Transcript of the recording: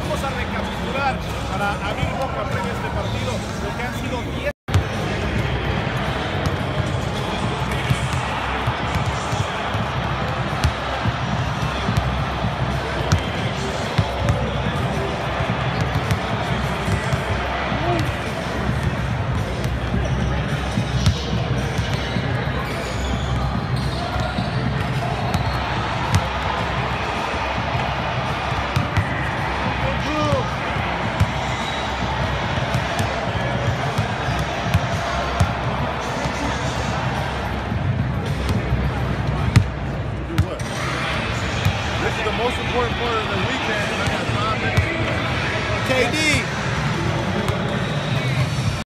Vamos a recapitular para abrir boca previa este partido, lo que han sido 10 most important part of the weekend. I got five minutes. KD,